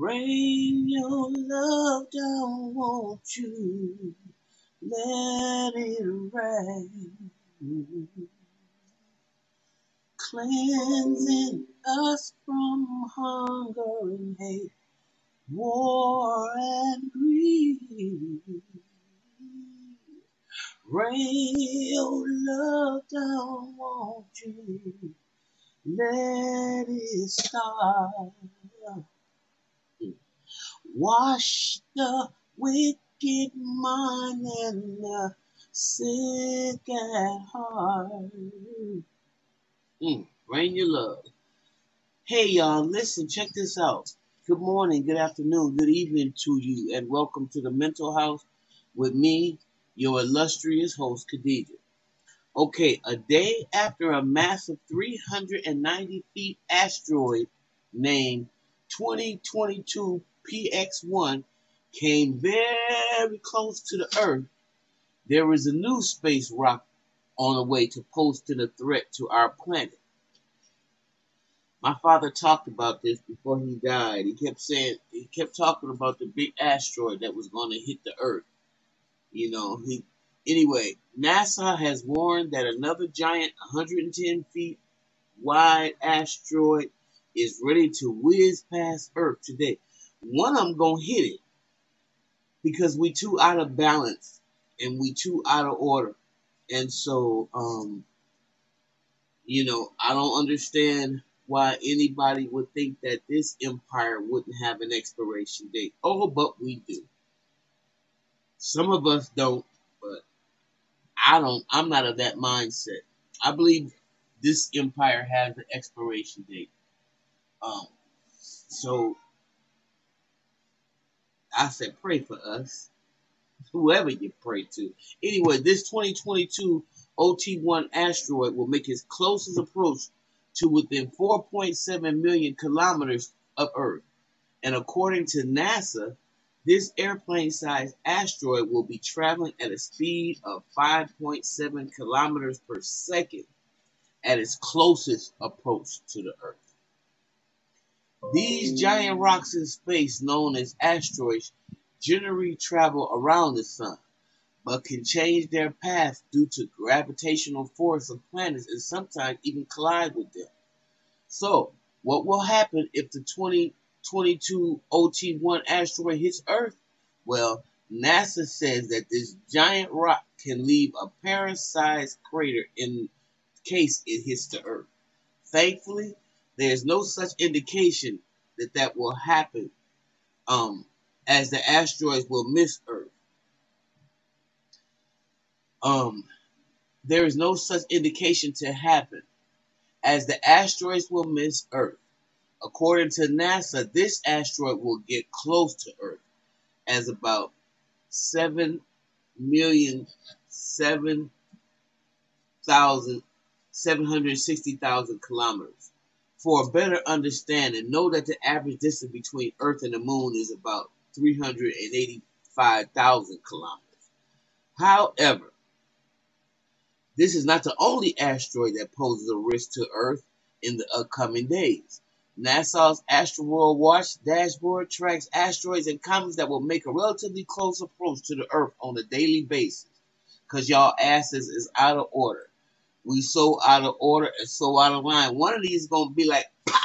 Rain your love down, won't you? Let it rain. Cleansing us from hunger and hate, war and greed. Rain your love down, won't you? Let it start. Wash the wicked mind and the sick at heart. Mm, rain your love. Hey y'all, listen, check this out. Good morning, good afternoon, good evening to you, and welcome to the Mental House with me, your illustrious host, Khadijah. Okay, a day after a massive 390 feet asteroid named 2022 PX1 came very close to the Earth, there is a new space rock on the way to posing a threat to our planet. My father talked about this before he died. He kept saying, he kept talking about the big asteroid that was going to hit the Earth. You know, he anyway. NASA has warned that another giant, 110 feet wide asteroid is ready to whiz past Earth today. One of them gonna hit it because we too out of balance and we too out of order. And so, um, you know, I don't understand why anybody would think that this empire wouldn't have an expiration date. Oh, but we do. Some of us don't, but I don't. I'm not of that mindset. I believe this empire has an expiration date. Um, so I said, pray for us, whoever you pray to. Anyway, this 2022 OT1 asteroid will make its closest approach to within 4.7 million kilometers of Earth. And according to NASA, this airplane sized asteroid will be traveling at a speed of 5.7 kilometers per second at its closest approach to the Earth. These giant rocks in space, known as asteroids, generally travel around the sun, but can change their path due to gravitational force of planets and sometimes even collide with them. So, what will happen if the 2022 OT1 asteroid hits Earth? Well, NASA says that this giant rock can leave a Paris-sized crater in case it hits the Earth. Thankfully, there's no such indication that that will happen um, as the asteroids will miss Earth. Um, there is no such indication to happen as the asteroids will miss Earth. According to NASA, this asteroid will get close to Earth as about 7 million 7,000 760,000 kilometers for a better understanding, know that the average distance between Earth and the Moon is about 385,000 kilometers. However, this is not the only asteroid that poses a risk to Earth in the upcoming days. NASA's Asteroid Watch dashboard tracks asteroids and comets that will make a relatively close approach to the Earth on a daily basis. Because y'all asses is out of order we so out of order and so out of line. One of these is gonna be like pow,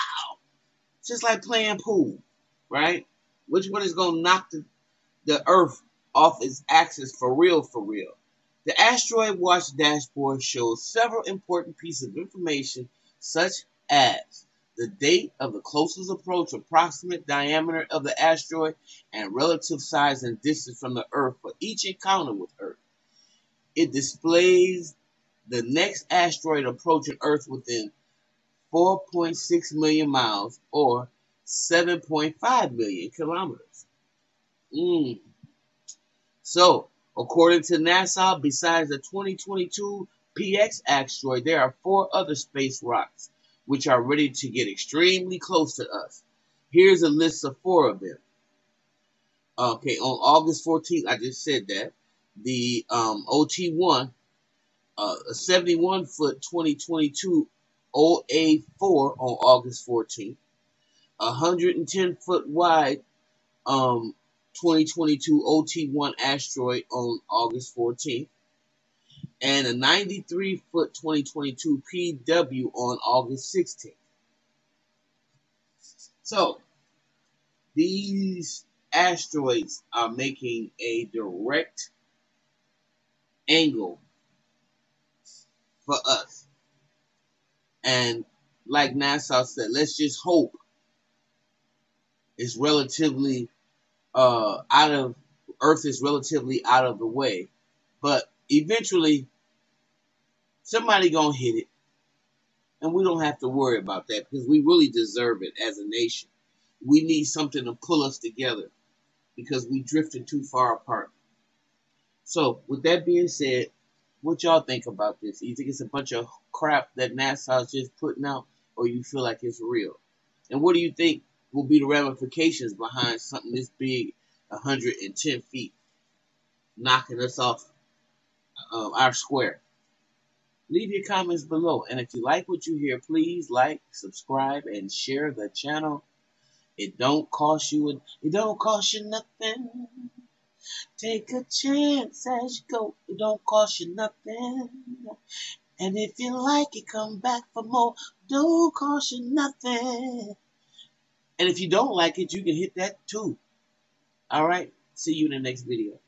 just like playing pool, right? Which one is gonna knock the, the Earth off its axis for real, for real? The Asteroid Watch dashboard shows several important pieces of information, such as the date of the closest approach, approximate diameter of the asteroid, and relative size and distance from the Earth for each encounter with Earth. It displays the next asteroid approaching Earth within 4.6 million miles or 7.5 million kilometers. Mm. So, according to NASA, besides the 2022 PX asteroid, there are four other space rocks which are ready to get extremely close to us. Here's a list of four of them. Okay, on August 14th, I just said that the um, OT1 uh, a 71 foot 2022 OA4 on August 14th, a 110 foot wide um, 2022 OT1 asteroid on August 14th, and a 93 foot 2022 PW on August 16th. So, these asteroids are making a direct angle for us. And like NASA said, let's just hope it's relatively uh, out of Earth is relatively out of the way, but eventually somebody gonna hit it, and we don't have to worry about that because we really deserve it as a nation. We need something to pull us together because we drifted too far apart. So, with that being said, what y'all think about this? You think it's a bunch of crap that NASA is just putting out, or you feel like it's real? And what do you think will be the ramifications behind something this big, 110 feet, knocking us off um, our square? Leave your comments below. And if you like what you hear, please like, subscribe, and share the channel. It don't cost you. a, It don't cost you nothing. Take a chance as you go. It don't cost you nothing. And if you like it, come back for more. Don't cost you nothing. And if you don't like it, you can hit that too. All right. See you in the next video.